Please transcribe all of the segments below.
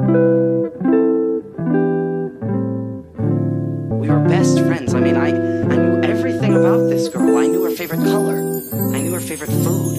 We were best friends. I mean, I, I knew everything about this girl. I knew her favorite color. I knew her favorite food.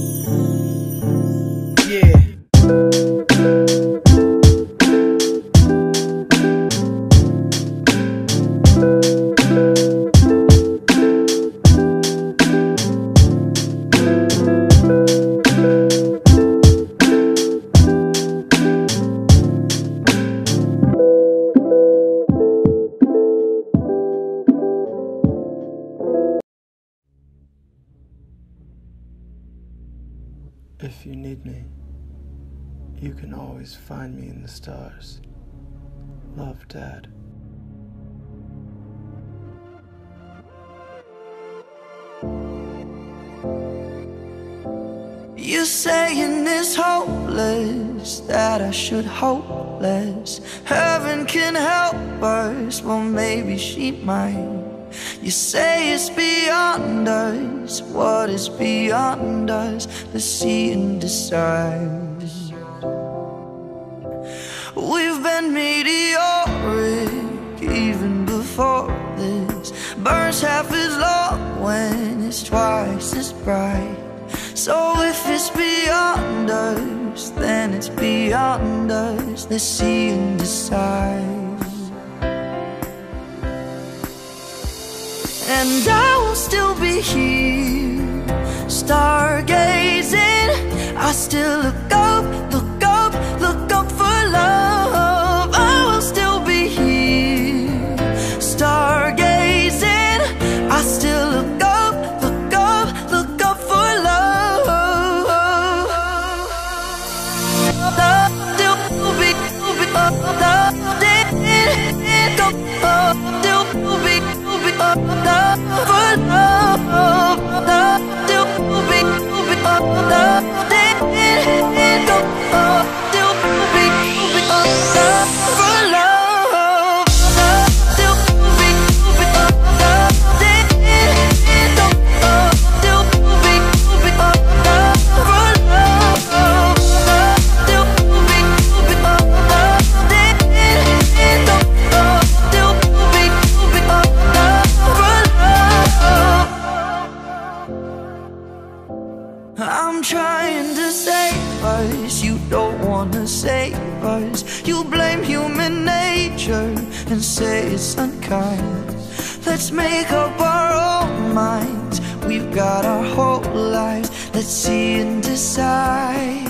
If you need me, you can always find me in the stars. Love, Dad. You saying it's hopeless that I should hope less. Heaven can help us, well maybe she might. You say it's beyond us. What is beyond us? Let's see and decide. We've been meteoric even before this. Burns half as long when it's twice as bright. So if it's beyond us, then it's beyond us. Let's see and decide. And I will still be here, stargazing. I still look I'm trying to save us, you don't wanna save us. You blame human nature and say it's unkind. Let's make up our own minds. We've got our whole lives. Let's see and decide.